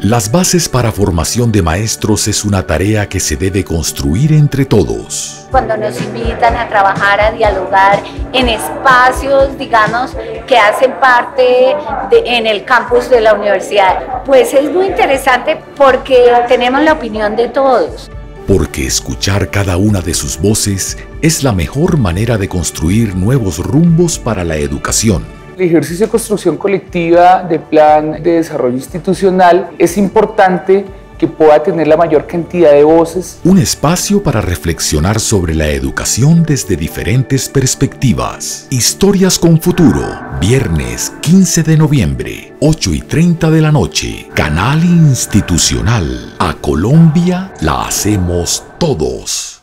Las bases para formación de maestros es una tarea que se debe construir entre todos. Cuando nos invitan a trabajar, a dialogar en espacios, digamos, que hacen parte de, en el campus de la universidad, pues es muy interesante porque tenemos la opinión de todos. Porque escuchar cada una de sus voces es la mejor manera de construir nuevos rumbos para la educación. El ejercicio de construcción colectiva de plan de desarrollo institucional es importante que pueda tener la mayor cantidad de voces. Un espacio para reflexionar sobre la educación desde diferentes perspectivas. Historias con futuro. Viernes 15 de noviembre, 8 y 30 de la noche. Canal Institucional. A Colombia la hacemos todos.